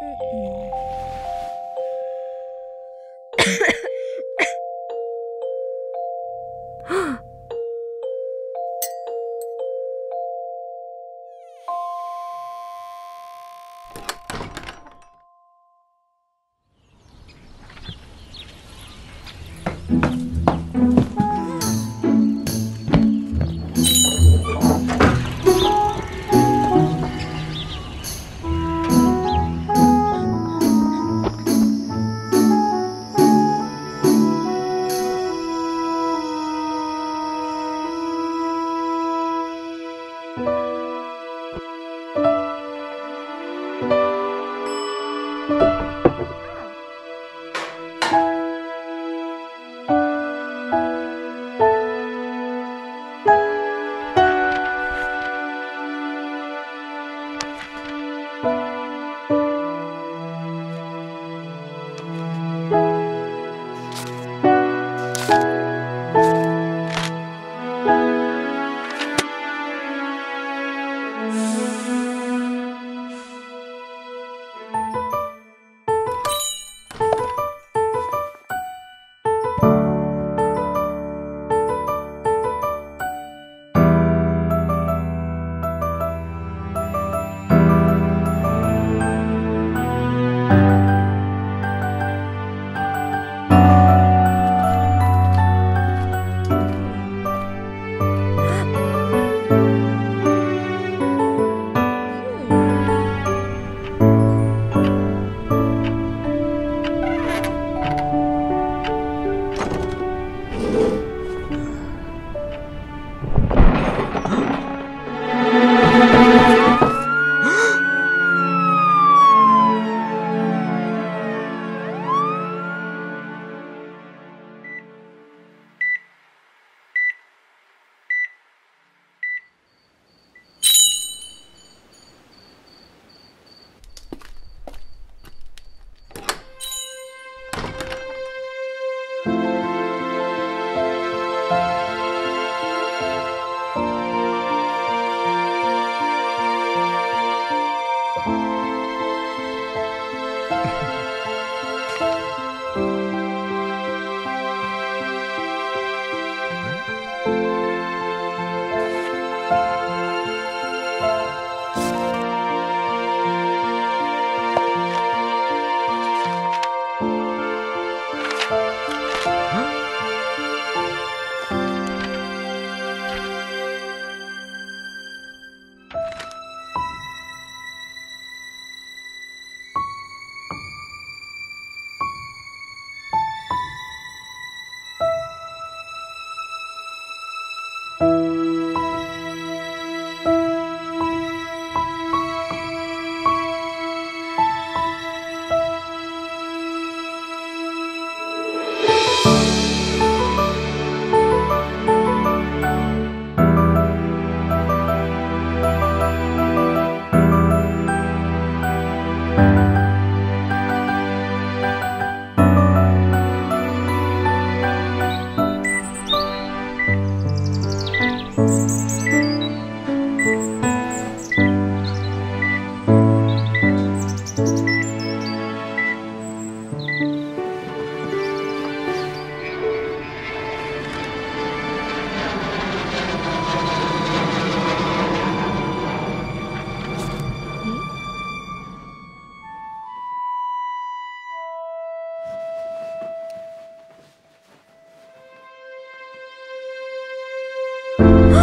嗯嗯。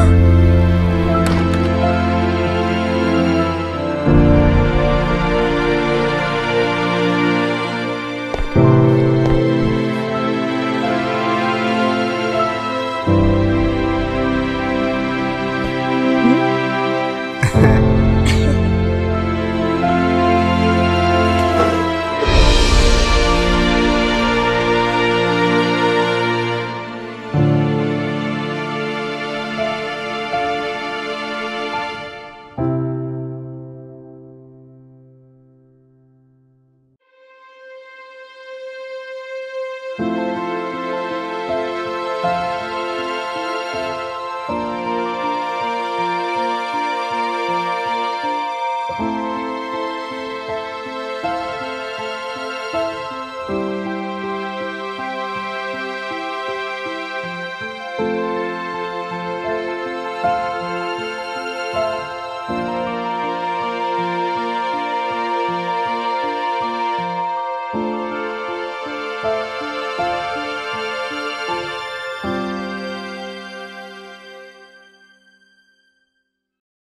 Huh?